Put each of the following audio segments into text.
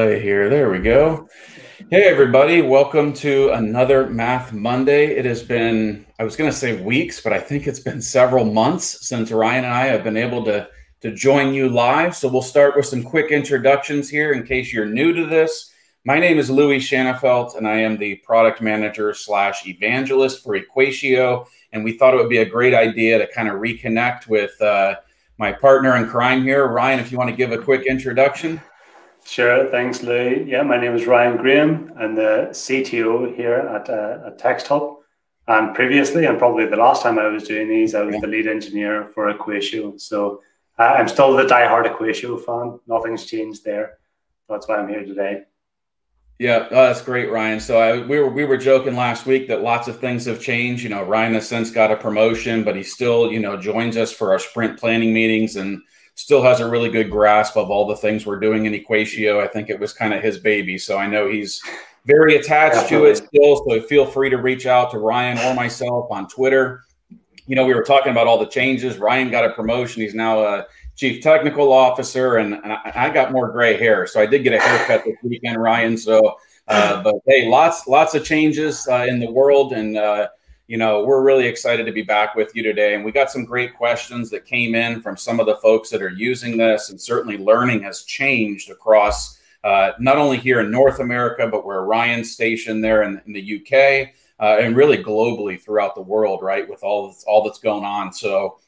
play here. There we go. Hey, everybody. Welcome to another Math Monday. It has been, I was going to say weeks, but I think it's been several months since Ryan and I have been able to, to join you live. So we'll start with some quick introductions here in case you're new to this. My name is Louis Shanafelt, and I am the product manager slash evangelist for Equatio. And we thought it would be a great idea to kind of reconnect with uh, my partner in crime here. Ryan, if you want to give a quick introduction. Sure, thanks, Louis. Yeah, my name is Ryan Graham. I'm the CTO here at, uh, at Texthelp. And previously, and probably the last time I was doing these, I was yeah. the lead engineer for Equatio. So uh, I'm still the die-hard Equatio fan. Nothing's changed there. That's why I'm here today. Yeah, oh, that's great, Ryan. So I, we were we were joking last week that lots of things have changed. You know, Ryan has since got a promotion, but he still, you know, joins us for our sprint planning meetings and still has a really good grasp of all the things we're doing in Equatio. I think it was kind of his baby. So I know he's very attached Definitely. to it still. So feel free to reach out to Ryan or myself on Twitter. You know, we were talking about all the changes. Ryan got a promotion. He's now a chief technical officer, and, and I, I, got more gray hair. So I did get a haircut this weekend, Ryan. So, uh, but hey, lots, lots of changes uh, in the world. And, uh, you know, we're really excited to be back with you today. And we got some great questions that came in from some of the folks that are using this. And certainly learning has changed across uh, not only here in North America, but where Ryan's stationed there in, in the UK uh, and really globally throughout the world, right? With all, all that's going on. So,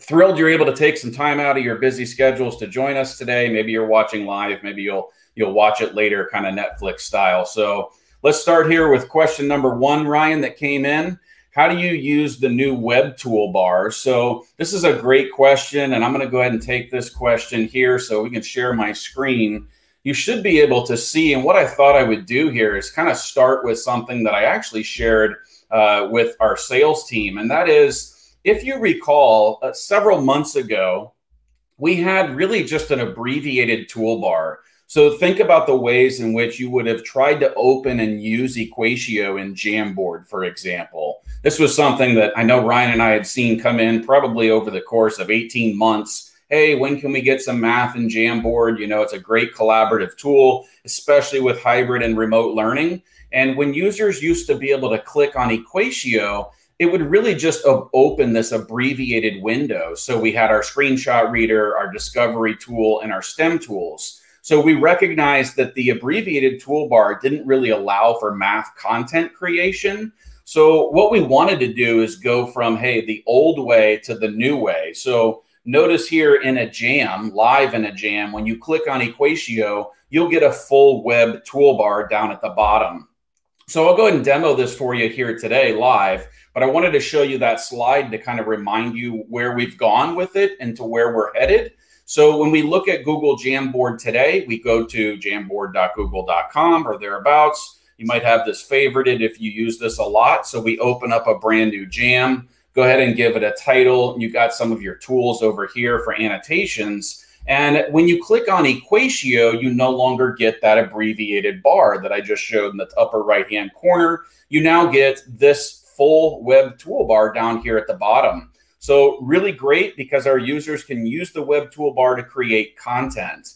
thrilled you're able to take some time out of your busy schedules to join us today. Maybe you're watching live, maybe you'll you'll watch it later, kind of Netflix style. So let's start here with question number one, Ryan, that came in how do you use the new web toolbar? So this is a great question, and I'm going to go ahead and take this question here so we can share my screen. You should be able to see, and what I thought I would do here is kind of start with something that I actually shared uh, with our sales team, and that is, if you recall, uh, several months ago, we had really just an abbreviated toolbar. So think about the ways in which you would have tried to open and use Equatio in Jamboard, for example this was something that I know Ryan and I had seen come in probably over the course of 18 months. Hey, when can we get some math in Jamboard? You know, it's a great collaborative tool, especially with hybrid and remote learning. And when users used to be able to click on Equatio, it would really just open this abbreviated window. So we had our screenshot reader, our discovery tool, and our STEM tools. So we recognized that the abbreviated toolbar didn't really allow for math content creation. So what we wanted to do is go from, hey, the old way to the new way. So notice here in a jam, live in a jam, when you click on Equatio, you'll get a full web toolbar down at the bottom. So I'll go ahead and demo this for you here today live, but I wanted to show you that slide to kind of remind you where we've gone with it and to where we're headed. So when we look at Google Jamboard today, we go to jamboard.google.com or thereabouts. You might have this favorited if you use this a lot. So we open up a brand new jam, go ahead and give it a title. You got some of your tools over here for annotations. And when you click on Equatio, you no longer get that abbreviated bar that I just showed in the upper right hand corner. You now get this full web toolbar down here at the bottom. So really great because our users can use the web toolbar to create content.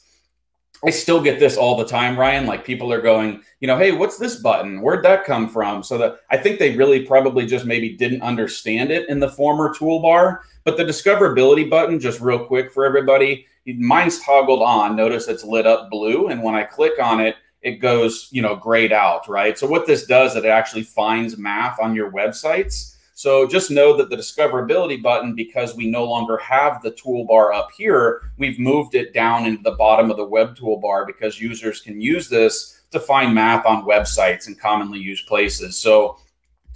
I still get this all the time, Ryan. Like people are going, you know, hey, what's this button? Where'd that come from? So that I think they really probably just maybe didn't understand it in the former toolbar. But the discoverability button, just real quick for everybody, mine's toggled on. Notice it's lit up blue. And when I click on it, it goes, you know, grayed out, right? So what this does, is it actually finds math on your websites. So just know that the discoverability button, because we no longer have the toolbar up here, we've moved it down into the bottom of the web toolbar because users can use this to find math on websites and commonly used places. So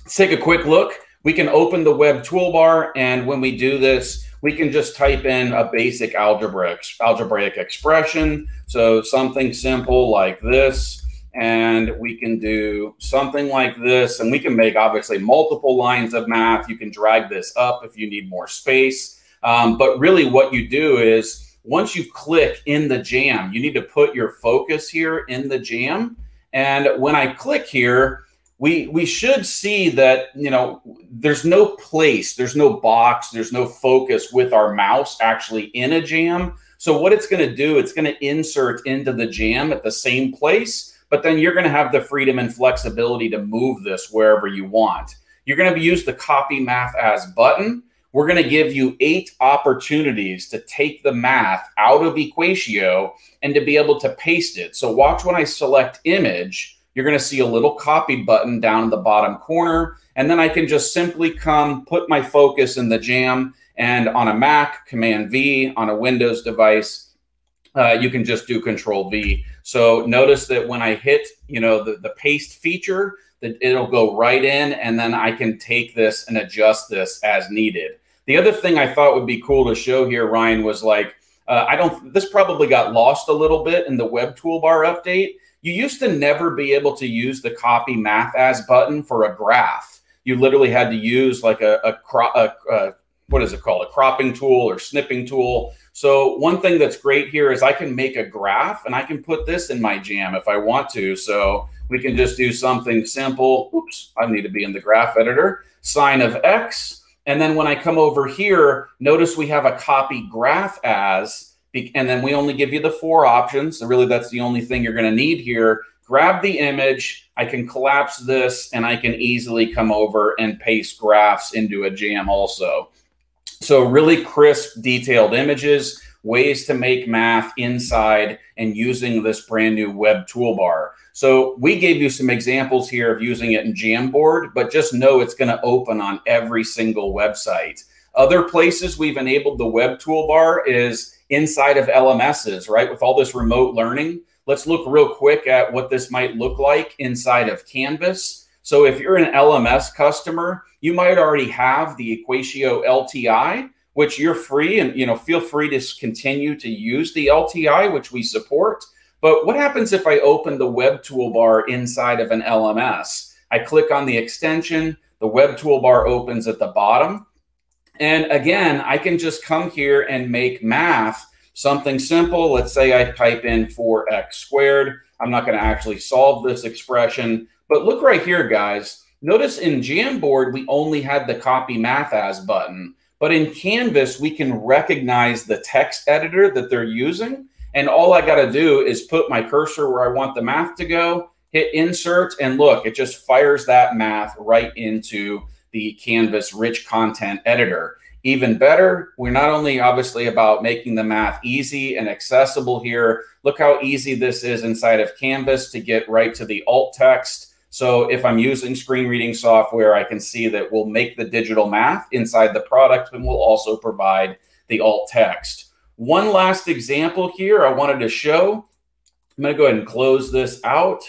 let's take a quick look. We can open the web toolbar. And when we do this, we can just type in a basic algebra, algebraic expression. So something simple like this and we can do something like this. And we can make obviously multiple lines of math. You can drag this up if you need more space. Um, but really what you do is once you click in the jam you need to put your focus here in the jam. And when i click here we we should see that you know there's no place there's no box there's no focus with our mouse actually in a jam. So what it's going to do, it's going to insert into the jam at the same place, but then you're going to have the freedom and flexibility to move this wherever you want. You're going to use the copy math as button. We're going to give you eight opportunities to take the math out of Equatio and to be able to paste it. So watch when I select image, you're going to see a little copy button down in the bottom corner. And then I can just simply come put my focus in the jam and on a Mac, Command V, on a Windows device, uh, you can just do Control V. So notice that when I hit, you know, the, the paste feature, that it'll go right in, and then I can take this and adjust this as needed. The other thing I thought would be cool to show here, Ryan, was like, uh, I don't, this probably got lost a little bit in the web toolbar update. You used to never be able to use the copy math as button for a graph. You literally had to use like a, a, a, a what is it called? A cropping tool or snipping tool. So one thing that's great here is I can make a graph and I can put this in my jam if I want to. So we can just do something simple. Oops, I need to be in the graph editor. Sine of X. And then when I come over here, notice we have a copy graph as, and then we only give you the four options. So really that's the only thing you're going to need here. Grab the image. I can collapse this and I can easily come over and paste graphs into a jam also. So really crisp, detailed images, ways to make math inside and using this brand new web toolbar. So we gave you some examples here of using it in Jamboard, but just know it's going to open on every single website. Other places we've enabled the web toolbar is inside of LMSs, right? With all this remote learning. Let's look real quick at what this might look like inside of Canvas. So if you're an LMS customer, you might already have the Equatio LTI, which you're free and you know feel free to continue to use the LTI, which we support. But what happens if I open the web toolbar inside of an LMS? I click on the extension, the web toolbar opens at the bottom. And again, I can just come here and make math something simple. Let's say I type in 4x squared. I'm not going to actually solve this expression, but look right here, guys. Notice in Jamboard, we only had the copy math as button. But in Canvas, we can recognize the text editor that they're using. And all I got to do is put my cursor where I want the math to go, hit insert, and look, it just fires that math right into the Canvas rich content editor. Even better, we're not only obviously about making the math easy and accessible here. Look how easy this is inside of Canvas to get right to the alt text so if I'm using screen reading software, I can see that we'll make the digital math inside the product and we'll also provide the alt text. One last example here I wanted to show. I'm going to go ahead and close this out.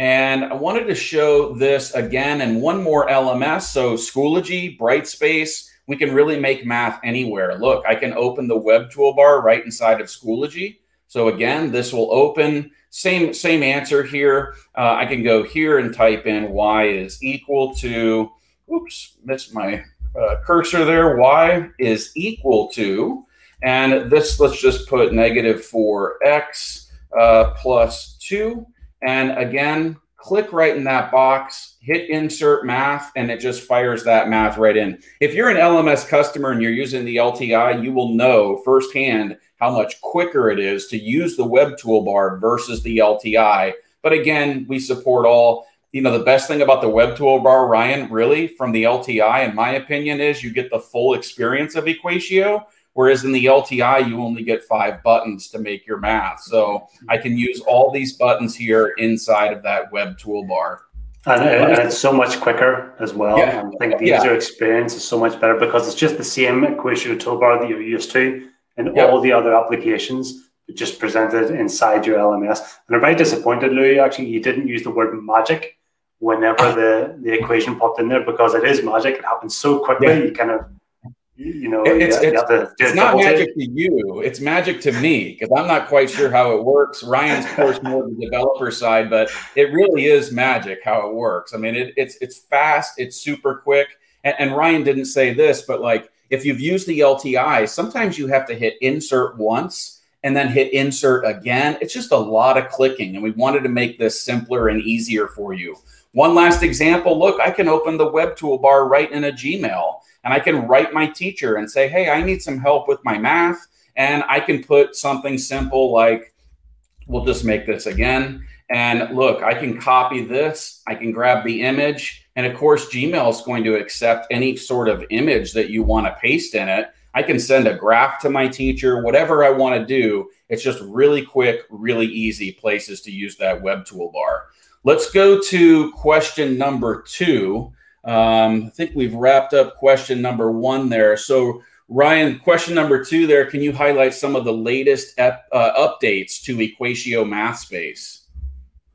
And I wanted to show this again in one more LMS. So Schoology, Brightspace, we can really make math anywhere. Look, I can open the web toolbar right inside of Schoology. So again, this will open. Same, same answer here. Uh, I can go here and type in y is equal to, oops, missed my uh, cursor there. y is equal to, and this, let's just put negative 4x uh, plus 2. And again, click right in that box, hit insert math, and it just fires that math right in. If you're an LMS customer and you're using the LTI, you will know firsthand how much quicker it is to use the web toolbar versus the LTI. But again, we support all. You know, the best thing about the web toolbar, Ryan, really from the LTI, in my opinion, is you get the full experience of Equatio. Whereas in the LTI, you only get five buttons to make your math. So I can use all these buttons here inside of that web toolbar. And, and it's so much quicker as well. Yeah. I think the yeah. user experience is so much better because it's just the same Equatio toolbar that you're used to and yep. all the other applications just presented inside your LMS. And I'm very disappointed, Louis, actually, you didn't use the word magic whenever the, the equation popped in there because it is magic. It happens so quickly. Yeah. You kind of, you know, it's, you, it's, you it's not magic to you. It's magic to me because I'm not quite sure how it works. Ryan's, of course, more the developer side, but it really is magic how it works. I mean, it, it's it's fast, it's super quick. And, and Ryan didn't say this, but like if you've used the LTI, sometimes you have to hit insert once and then hit insert again. It's just a lot of clicking, and we wanted to make this simpler and easier for you. One last example look, I can open the web toolbar right in a Gmail, and I can write my teacher and say, hey, I need some help with my math. And I can put something simple like, we'll just make this again. And look, I can copy this, I can grab the image. And of course, Gmail is going to accept any sort of image that you want to paste in it. I can send a graph to my teacher, whatever I want to do. It's just really quick, really easy places to use that web toolbar. Let's go to question number two. Um, I think we've wrapped up question number one there. So, Ryan, question number two there. Can you highlight some of the latest uh, updates to Equatio MathSpace?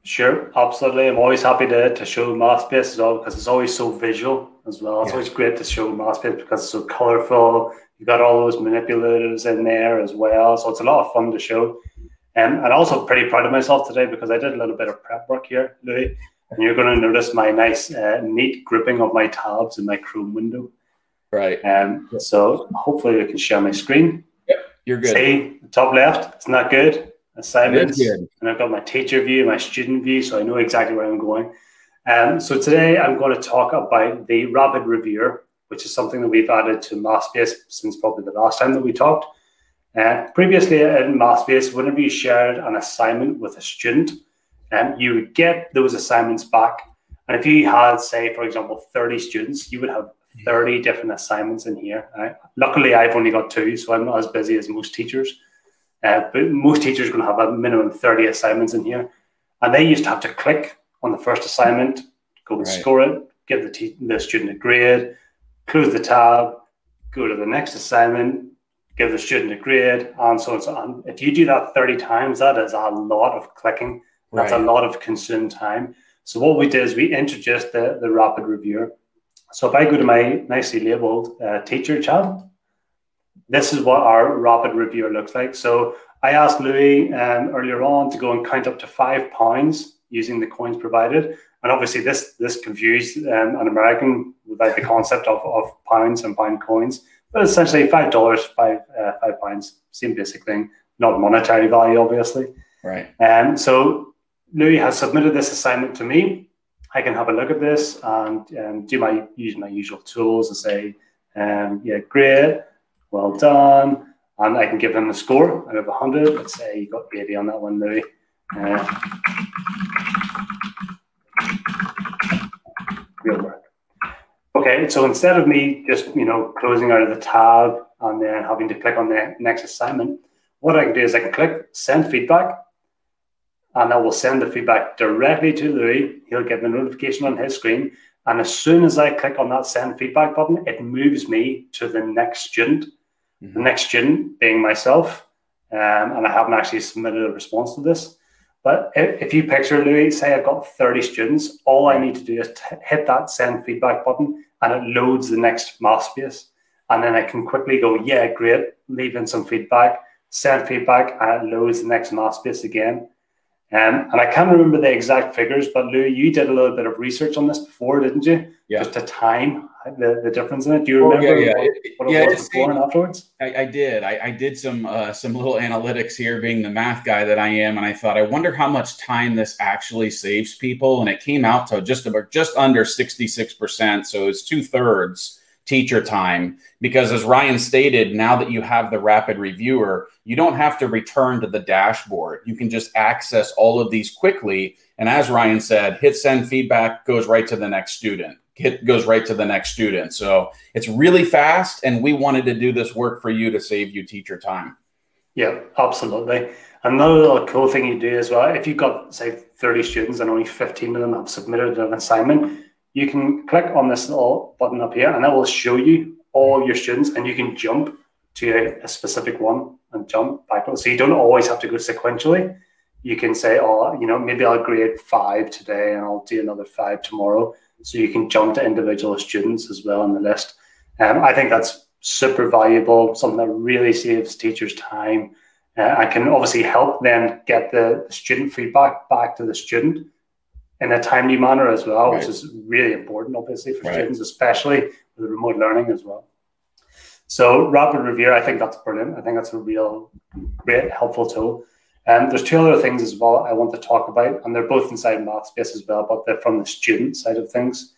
Sure, absolutely. I'm always happy to, to show MathSpace as well because it's always so visual as well. It's yeah. always great to show MathSpace because it's so colorful. You've got all those manipulatives in there as well. So it's a lot of fun to show. Um, and I'm also pretty proud of myself today because I did a little bit of prep work here, Louis. And you're going to notice my nice, uh, neat grouping of my tabs in my Chrome window. Right. Um, so hopefully I can share my screen. Yep, you're good. See, top left, isn't that good? Assignments. And I've got my teacher view, my student view, so I know exactly where I'm going. Um, so today I'm going to talk about the Rapid Reviewer, which is something that we've added to MathSpace since probably the last time that we talked. Uh, previously in MathSpace, whenever you shared an assignment with a student, um, you would get those assignments back. And if you had, say, for example, 30 students, you would have 30 different assignments in here. Uh, luckily, I've only got two, so I'm not as busy as most teachers. Uh, but most teachers are going to have a minimum 30 assignments in here. And they used to have to click on the first assignment, go and right. score it, give the, the student a grade, close the tab, go to the next assignment, give the student a grade, and so on. So on. If you do that 30 times, that is a lot of clicking. That's right. a lot of consumed time. So what we did is we introduced the, the rapid reviewer. So if I go to my nicely labeled uh, teacher tab, this is what our rapid reviewer looks like. So I asked Louis um, earlier on to go and count up to five pounds using the coins provided. And obviously this this confused um, an American without the concept of, of pounds and pound coins. But essentially, five dollars, five uh, five pounds, same basic thing. Not monetary value, obviously. Right. And um, so Louis has submitted this assignment to me. I can have a look at this and um, do my use my usual tools and say, um, yeah, great, well done, and I can give him a score out of hundred. Let's say you got eighty on that one, Louis. Uh, real work. Okay, so instead of me just you know closing out of the tab and then having to click on the next assignment, what I can do is I can click send feedback, and I will send the feedback directly to Louis. He'll get the notification on his screen, and as soon as I click on that send feedback button, it moves me to the next student. Mm-hmm. The next student being myself, um, and I haven't actually submitted a response to this. But if you picture Louis, say I've got 30 students, all I need to do is t- hit that send feedback button and it loads the next MathSpace. And then I can quickly go, yeah, great, leave in some feedback, send feedback, and it loads the next MathSpace again. Um, and I can't remember the exact figures, but Lou, you did a little bit of research on this before, didn't you? Yeah. Just to time the, the difference in it. Do you remember oh, yeah, yeah. what, it, was before and afterwards? I, I did. I, I, did some uh, some little analytics here, being the math guy that I am, and I thought, I wonder how much time this actually saves people. And it came out to just about just under sixty six percent. So it's two thirds teacher time because as Ryan stated, now that you have the rapid reviewer, you don't have to return to the dashboard. You can just access all of these quickly. And as Ryan said, hit send feedback goes right to the next student. Hit goes right to the next student. So it's really fast. And we wanted to do this work for you to save you teacher time. Yeah, absolutely. Another cool thing you do as well, if you've got say 30 students and only 15 of them have submitted an assignment, you can click on this little button up here and that will show you all your students and you can jump to a, a specific one and jump back. So you don't always have to go sequentially. You can say, oh, you know, maybe I'll grade five today and I'll do another five tomorrow. So you can jump to individual students as well on the list. Um, I think that's super valuable, something that really saves teachers time. Uh, I can obviously help them get the student feedback back to the student in a timely manner as well, right. which is really important, obviously, for right. students, especially with remote learning as well. So rapid review, I think that's brilliant. I think that's a real great helpful tool. And um, there's two other things as well I want to talk about, and they're both inside MathSpace as well, but they're from the student side of things.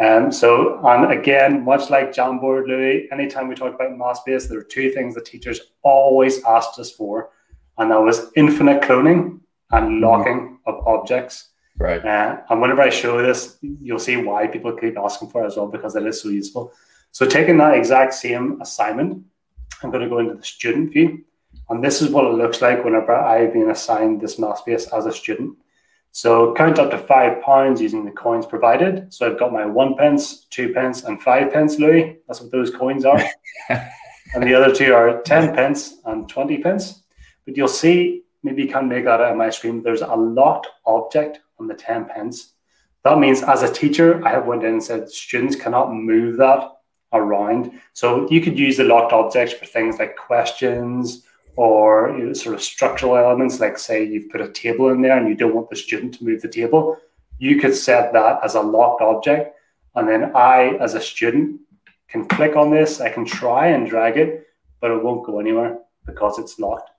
Um, so, and again, much like Jamboard, Louis, anytime we talk about MathSpace, there are two things that teachers always asked us for, and that was infinite cloning and mm-hmm. locking of objects. Right. Uh, and whenever I show this, you'll see why people keep asking for it as well, because it is so useful. So, taking that exact same assignment, I'm going to go into the student view. And this is what it looks like whenever I've been assigned this math MathSpace as a student. So count up to five pounds using the coins provided. So I've got my one pence, two pence, and five pence, Louis. That's what those coins are. and the other two are 10 pence and 20 pence. But you'll see, maybe you can make that out of my screen, there's a locked object on the 10 pence. That means as a teacher, I have went in and said students cannot move that around. So you could use the locked objects for things like questions or you know, sort of structural elements, like say you've put a table in there and you don't want the student to move the table, you could set that as a locked object. And then I, as a student, can click on this. I can try and drag it, but it won't go anywhere because it's locked.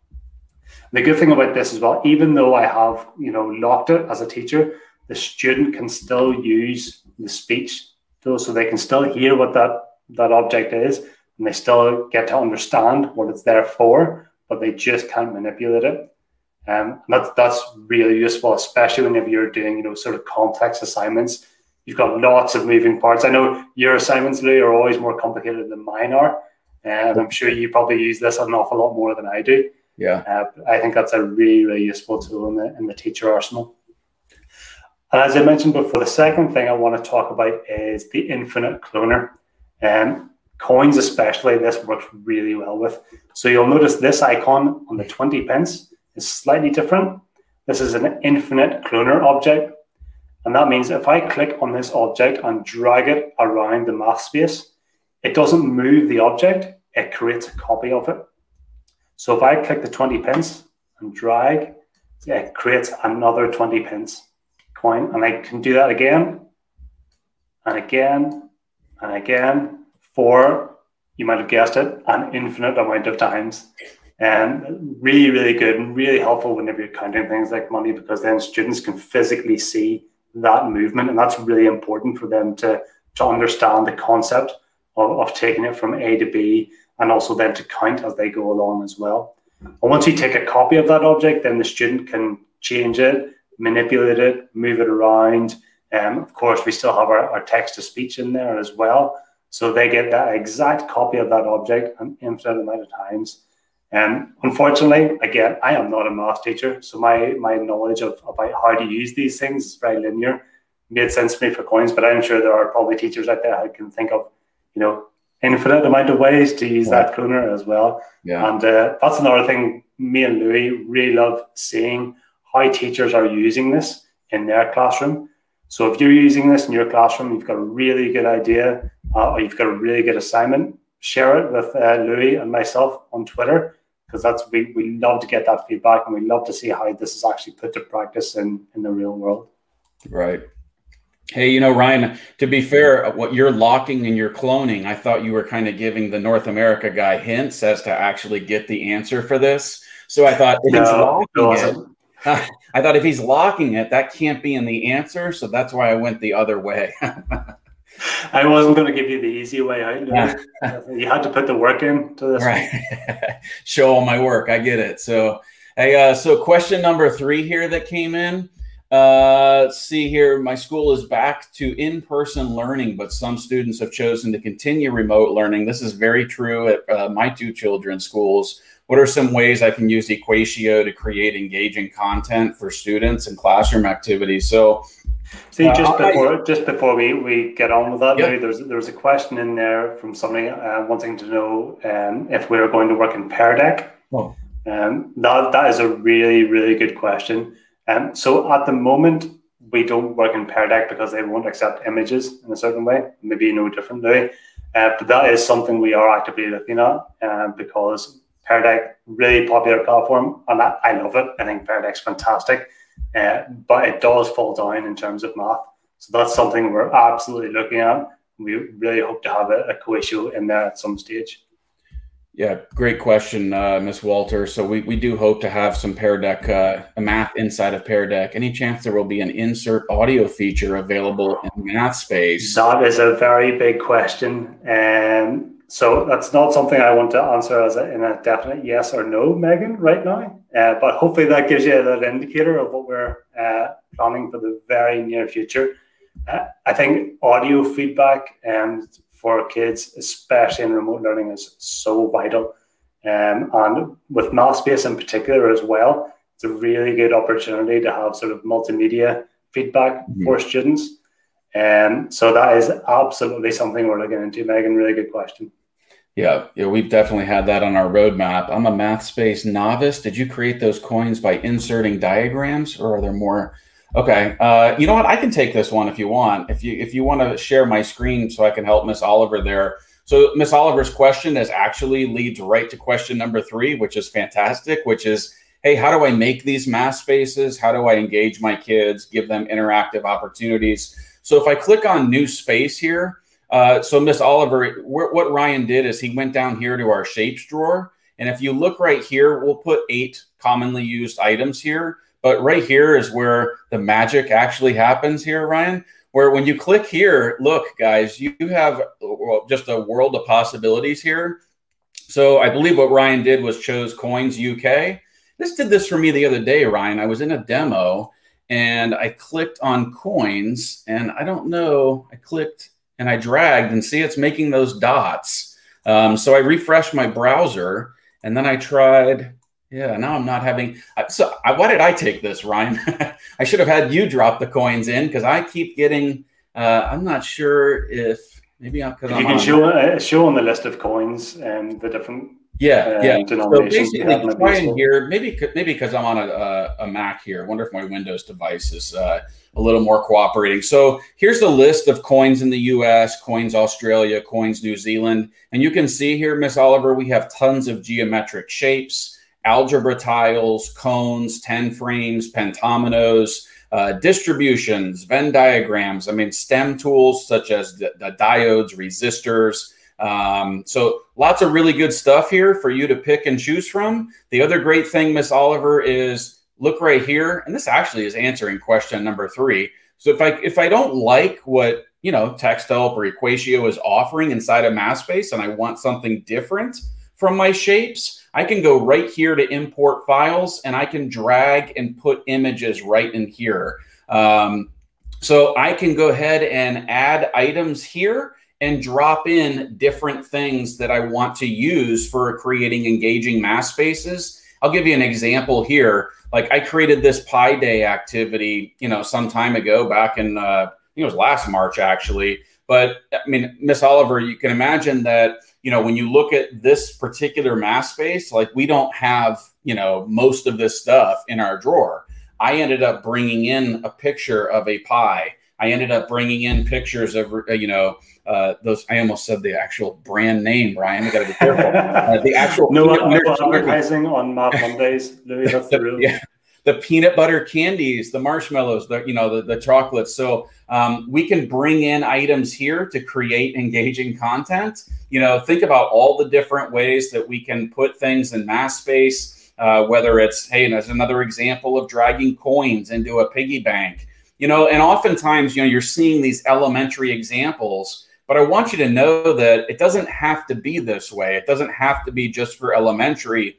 The good thing about this as well, even though I have, you know, locked it as a teacher, the student can still use the speech tool, so they can still hear what that that object is, and they still get to understand what it's there for but they just can't manipulate it. Um, that's that's really useful, especially whenever you're doing you know sort of complex assignments. You've got lots of moving parts. I know your assignments, Lou, are always more complicated than mine are, and I'm sure you probably use this an awful lot more than I do. Yeah, uh, I think that's a really really useful tool in the in the teacher arsenal. And as I mentioned before, the second thing I want to talk about is the infinite cloner. Um, Coins, especially, this works really well with. So you'll notice this icon on the 20 pence is slightly different. This is an infinite cloner object. And that means if I click on this object and drag it around the math space, it doesn't move the object, it creates a copy of it. So if I click the 20 pence and drag, it creates another 20 pence coin. And I can do that again and again and again for, you might have guessed it, an infinite amount of times. And really, really good and really helpful whenever you're counting things like money because then students can physically see that movement. And that's really important for them to, to understand the concept of, of taking it from A to B and also then to count as they go along as well. And once you take a copy of that object, then the student can change it, manipulate it, move it around. Um, of course, we still have our, our text to speech in there as well. So they get that exact copy of that object an infinite amount of times. And unfortunately, again, I am not a math teacher, so my my knowledge of about how to use these things is very linear. It made sense to me for coins, but I'm sure there are probably teachers out there who can think of, you know, infinite amount of ways to use yeah. that cloner as well. Yeah. And uh, that's another thing me and Louis really love seeing how teachers are using this in their classroom. So if you're using this in your classroom, you've got a really good idea, uh, or you've got a really good assignment, share it with uh, Louis and myself on Twitter because that's we, we love to get that feedback and we love to see how this is actually put to practice in in the real world. Right. Hey, you know, Ryan, to be fair, what you're locking and you're cloning, I thought you were kind of giving the North America guy hints as to actually get the answer for this. So I thought if no, locking it, I thought if he's locking it, that can't be in the answer. So that's why I went the other way. I wasn't going to give you the easy way out. Yeah. you had to put the work in to this. Right. Show all my work. I get it. So, hey, uh, so question number three here that came in. Uh, let's see here. My school is back to in person learning, but some students have chosen to continue remote learning. This is very true at uh, my two children's schools what are some ways I can use Equatio to create engaging content for students and classroom activities? So, see, just uh, before I, just before we, we get on with that, there's there's a question in there from somebody uh, wanting to know um, if we're going to work in Pear Deck. Oh. Um, that that is a really really good question. Um, so at the moment, we don't work in Pear Deck because they won't accept images in a certain way, maybe no different way. Uh, but that is something we are actively looking at uh, because Pear Deck, really popular platform, and I, I love it. I think Pear Deck's fantastic, uh, but it does fall down in terms of math. So that's something we're absolutely looking at. We really hope to have a, a Equatio in there at some stage. Yeah, great question, uh, Miss Walter. So we, we do hope to have some Pear Deck, uh, a math inside of Pear Deck. Any chance there will be an insert audio feature available in math space? That is a very big question. And um, so that's not something I want to answer as a, in a definite yes or no, Megan, right now. Uh, but hopefully that gives you an indicator of what we're uh, planning for the very near future. Uh, I think audio feedback and for kids, especially in remote learning, is so vital. Um, and with MathSpace in particular as well, it's a really good opportunity to have sort of multimedia feedback mm-hmm. for students. And um, so that is absolutely something we're looking into. Megan, really good question. Yeah, yeah, we've definitely had that on our roadmap. I'm a MathSpace novice. Did you create those coins by inserting diagrams, or are there more Okay. Uh, you know what? I can take this one if you want. If you if you want to share my screen so I can help Miss Oliver there. So Miss Oliver's question is actually leads right to question number three, which is fantastic. Which is, hey, how do I make these math spaces? How do I engage my kids? Give them interactive opportunities. So if I click on new space here, uh, so Miss Oliver, what Ryan did is he went down here to our shapes drawer, and if you look right here, we'll put eight commonly used items here. But right here is where the magic actually happens here, Ryan. Where when you click here, look, guys, you have just a world of possibilities here. So I believe what Ryan did was chose Coins UK. This did this for me the other day, Ryan. I was in a demo and I clicked on coins and I don't know, I clicked and I dragged and see it's making those dots. Um, so I refreshed my browser and then I tried yeah, now I'm not having. So why did I take this, Ryan? I should have had you drop the coins in because I keep getting. Uh, I'm not sure if maybe because you can show uh, show on the list of coins and the different. Yeah, uh, yeah. So basically, try in here. Maybe maybe because I'm on a, a, Mac here. I wonder if my Windows device is uh, a little more cooperating. So here's the list of coins in the U.S., coins Australia, coins New Zealand, and you can see here, Miss Oliver, we have tons of geometric shapes algebra tiles, cones, 10 frames, pentominoes, uh, distributions, Venn diagrams. I mean, STEM tools such as the, the diodes, resistors. Um, so lots of really good stuff here for you to pick and choose from. The other great thing, Miss Oliver, is look right here, and this actually is answering question number three. So if I if I don't like what you know TextHelp or Equatio is offering inside of MathSpace, and I want something different from my shapes, I can go right here to import files and I can drag and put images right in here. Um, so I can go ahead and add items here and drop in different things that I want to use for creating engaging math spaces. I'll give you an example here. Like I created this Pi Day activity, you know, some time ago back in, uh, I think it was last March actually. But I mean, Miss Oliver, you can imagine that you know, when you look at this particular math space, like we don't have, you know, most of this stuff in our drawer. I ended up bringing in a picture of a pie. I ended up bringing in pictures of, uh, you know, uh, those. I almost said the actual brand name, Ryan. You got to be careful. Uh, the actual no, no advertising on Math Mondays. Louis, that's the, the Yeah, the peanut butter candies, the marshmallows, the you know the, the chocolates. So um, we can bring in items here to create engaging content. You know, think about all the different ways that we can put things in math space. Uh, whether it's hey, there's another example of dragging coins into a piggy bank. You know, and oftentimes you know you're seeing these elementary examples. But I want you to know that it doesn't have to be this way. It doesn't have to be just for elementary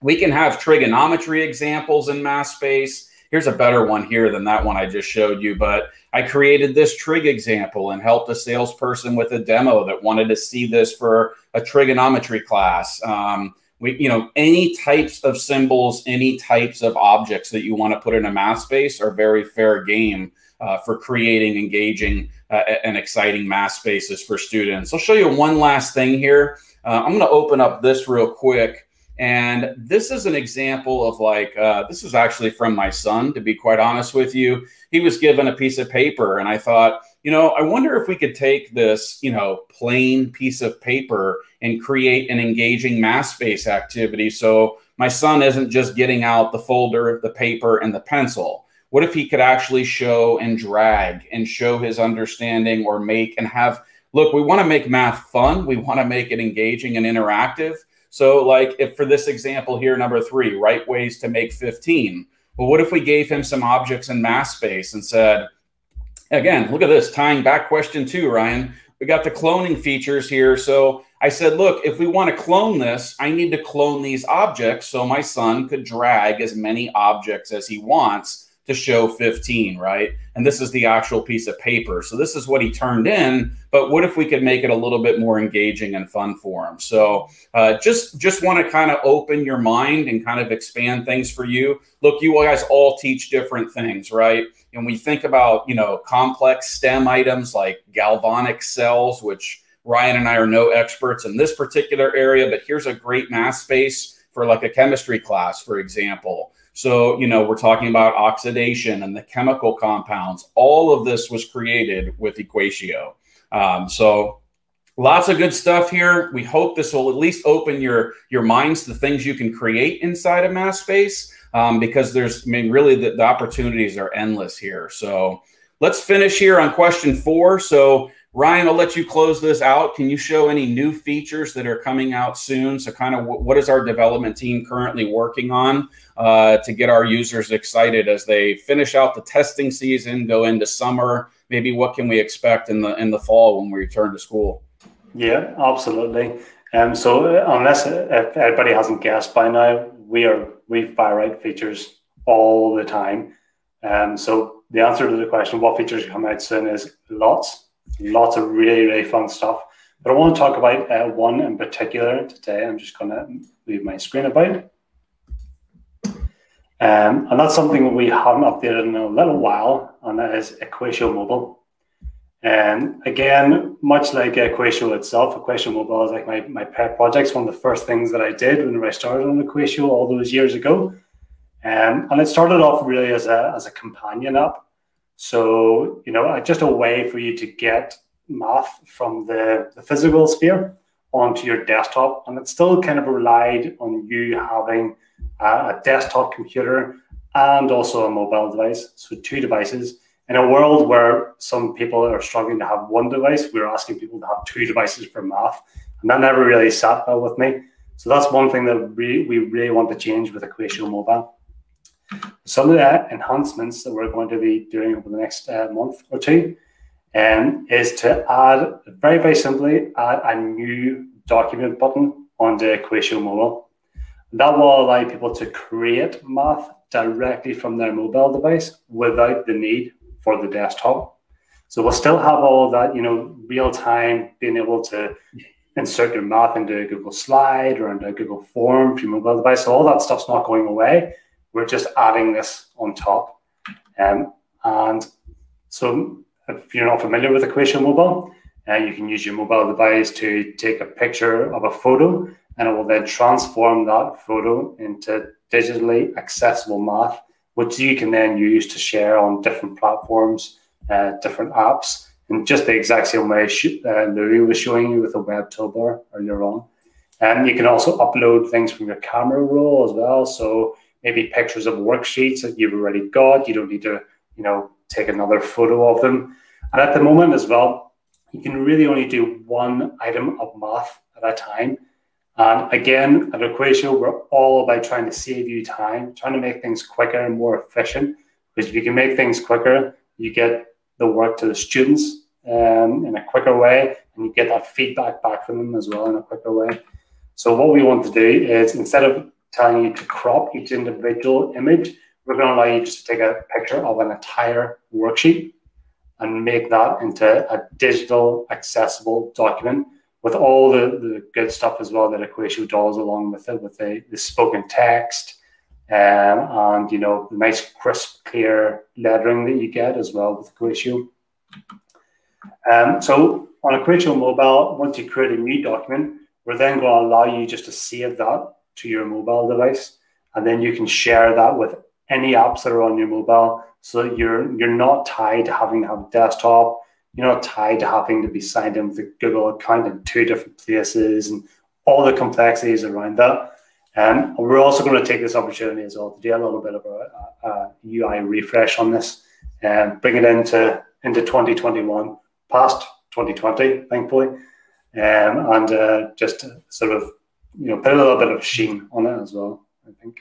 we can have trigonometry examples in math space. Here's a better one here than that one I just showed you, but I created this trig example and helped a salesperson with a demo that wanted to see this for a trigonometry class. Um, we, you know, any types of symbols, any types of objects that you want to put in a math space are very fair game uh, for creating engaging uh, and exciting math spaces for students. I'll show you one last thing here. Uh, I'm going to open up this real quick. And this is an example of like, uh, this is actually from my son, to be quite honest with you. He was given a piece of paper, and I thought, you know, I wonder if we could take this, you know, plain piece of paper and create an engaging math space activity. So my son isn't just getting out the folder, the paper, and the pencil. What if he could actually show and drag and show his understanding or make and have look, we want to make math fun. We want to make it engaging and interactive. So, like, if for this example here, number three, right ways to make 15. Well, what if we gave him some objects in math space and said, again, look at this, tying back question two, Ryan. We got the cloning features here. So I said, look, if we want to clone this, I need to clone these objects so my son could drag as many objects as he wants to show 15, right? And this is the actual piece of paper. So this is what he turned in. But what if we could make it a little bit more engaging and fun for him? So uh, just just want to kind of open your mind and kind of expand things for you. Look, you guys all teach different things, right? And we think about you know complex STEM items like galvanic cells, which Ryan and I are no experts in this particular area, but here's a great math space for like a chemistry class, for example. So, you know, we're talking about oxidation and the chemical compounds. All of this was created with Equatio. Um, so, lots of good stuff here. We hope this will at least open your your minds to things you can create inside of math space um, because there's, I mean, really the, the opportunities are endless here. So, let's finish here on question four. So, Ryan, I'll let you close this out. Can you show any new features that are coming out soon? So, kind of what is our development team currently working on uh, to get our users excited as they finish out the testing season, go into summer? Maybe what can we expect in the in the fall when we return to school? Yeah, absolutely. Um, so, uh, unless uh, everybody hasn't guessed by now, we are we fire out features all the time. Um, so, the answer to the question, what features come out soon, is lots lots of really, really fun stuff. But I want to talk about uh, one in particular today. I'm just going to leave my screen about. Um, and that's something we haven't updated in a little while, and that is Equatio Mobile. And again, much like Equatio itself, Equatio Mobile is like my, my pet project. It's one of the first things that I did when I started on Equatio all those years ago. Um, and it started off really as a, as a companion app so, you know, just a way for you to get math from the, the physical sphere onto your desktop. And it still kind of relied on you having a, a desktop computer and also a mobile device. So, two devices. In a world where some people are struggling to have one device, we're asking people to have two devices for math. And that never really sat well with me. So, that's one thing that we, we really want to change with Equatio Mobile. Some of the enhancements that we're going to be doing over the next uh, month or two um, is to add, very, very simply, add a new document button on the Mobile. That will allow people to create math directly from their mobile device without the need for the desktop. So we'll still have all that, you know, real time, being able to insert your math into a Google Slide or into a Google Form for your mobile device. So all that stuff's not going away. We're just adding this on top. Um, and so if you're not familiar with Equatio Mobile, uh, you can use your mobile device to take a picture of a photo and it will then transform that photo into digitally accessible math, which you can then use to share on different platforms, uh, different apps, in just the exact same way uh, Louis was showing you with the web toolbar earlier on. And you can also upload things from your camera roll as well. So maybe pictures of worksheets that you've already got. You don't need to, you know, take another photo of them. And at the moment as well, you can really only do one item of math at a time. And again, at Equatio, we're all about trying to save you time, trying to make things quicker and more efficient. Because if you can make things quicker, you get the work to the students um, in a quicker way, and you get that feedback back from them as well in a quicker way. So what we want to do is instead of telling you to crop each individual image, we're going to allow you just to take a picture of an entire worksheet and make that into a digital accessible document with all the, the good stuff as well that Equatio does along with it, with the, the spoken text um, and, you know, the nice crisp, clear lettering that you get as well with Equatio. Um, so on Equatio Mobile, once you create a new document, we're then going to allow you just to save that to your mobile device, and then you can share that with any apps that are on your mobile. So you're you're not tied to having to have a desktop. You're not tied to having to be signed in with a Google account in two different places and all the complexities around that. Um, and we're also going to take this opportunity as well to do a little bit of a, a, a UI refresh on this and bring it into into 2021, past 2020, thankfully, um, and uh, just sort of you know put a little bit of sheen on it as well. I think.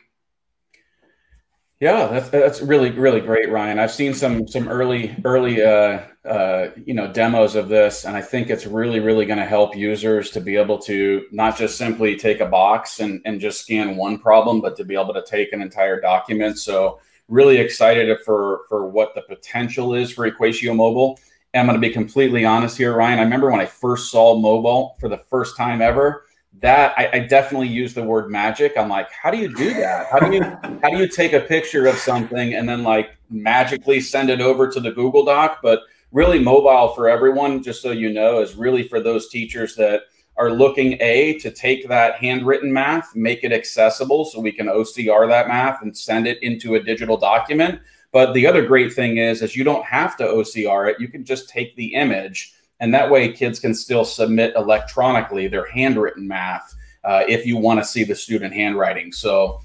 Yeah, that's that's really really great, Ryan. I've seen some some early early uh, uh, you know demos of this, and I think it's really really going to help users to be able to not just simply take a box and and just scan one problem, but to be able to take an entire document. So really excited for for what the potential is for Equatio Mobile. And I'm going to be completely honest here, Ryan. I remember when I first saw mobile for the first time ever that I, I, definitely use the word magic. I'm like, how do you do that? How do you how do you take a picture of something and then like magically send it over to the Google Doc? But really, mobile for everyone, just so you know, is really for those teachers that are looking a to take that handwritten math, make it accessible, so we can OCR that math and send it into a digital document. But the other great thing is, is you don't have to OCR it. You can just take the image and that way, kids can still submit electronically their handwritten math uh, if you want to see the student handwriting. So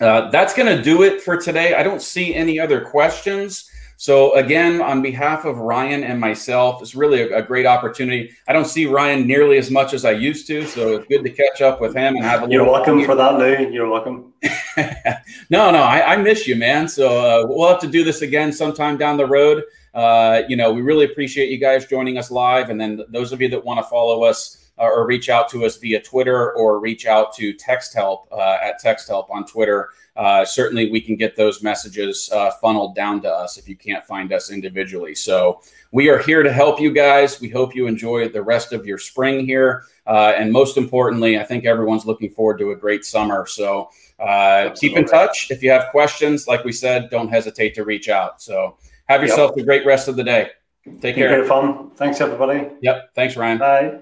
uh, that's going to do it for today. I don't see any other questions. So again, on behalf of Ryan and myself, it's really a, a, great opportunity. I don't see Ryan nearly as much as I used to, so it's good to catch up with him and have a. You're welcome for that, Lou. You're welcome. no, no, I, I, miss you, man. So uh, we'll have to do this again sometime down the road. Uh, you know, we really appreciate you guys joining us live. And then those of you that want to follow us uh, or reach out to us via Twitter or reach out to Texthelp uh, at Texthelp on Twitter, uh, certainly we can get those messages uh, funneled down to us if you can't find us individually. So we are here to help you guys. We hope you enjoy the rest of your spring here. Uh, and most importantly, I think everyone's looking forward to a great summer. So keep in touch. If you have questions, like we said, don't hesitate to reach out. So have yourself yep. a great rest of the day. Take care. Great fun. Thanks, everybody. Yep. Thanks, Ryan. Bye.